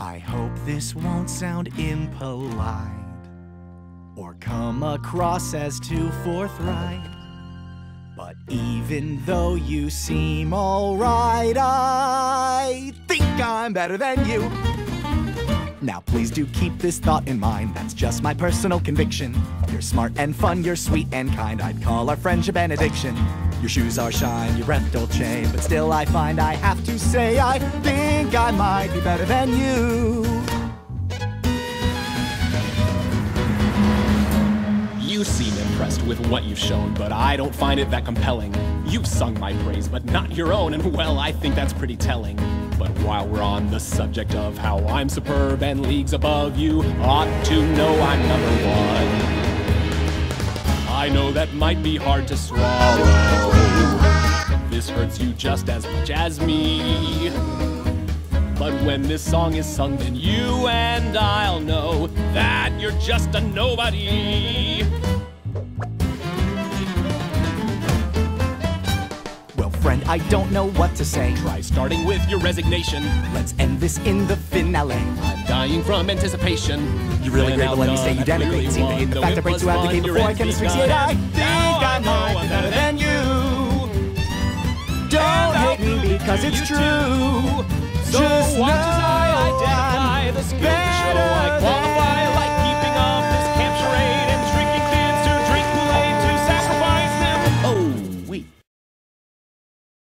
I hope this won't sound impolite or come across as too forthright. But even though you seem alright, I think I'm better than you. Now, please do keep this thought in mind. That's just my personal conviction. You're smart and fun, you're sweet and kind. I'd call our friendship benediction. Your shoes are shine, your breath dulce, but still I find I have to say I think I might be better than you. You seem impressed with what you've shown, but I don't find it that compelling. You've sung my praise, but not your own, and well, I think that's pretty telling. But while we're on the subject of how I'm superb and leagues above you, ought to know I'm number one. I know that might be hard to swallow. This hurts you just as much as me. When this song is sung, then you and I'll know that you're just a nobody. Well, friend, I don't know what to say. Try starting with your resignation. Let's end this in the finale. I'm dying from anticipation. You're really When great, but let me say you denigrate. Seem to hate the fact I break you out of the game before I can asphyxiate. I think I might I'm be better than you. Don't hate me because it's true. Watch as I identify the skill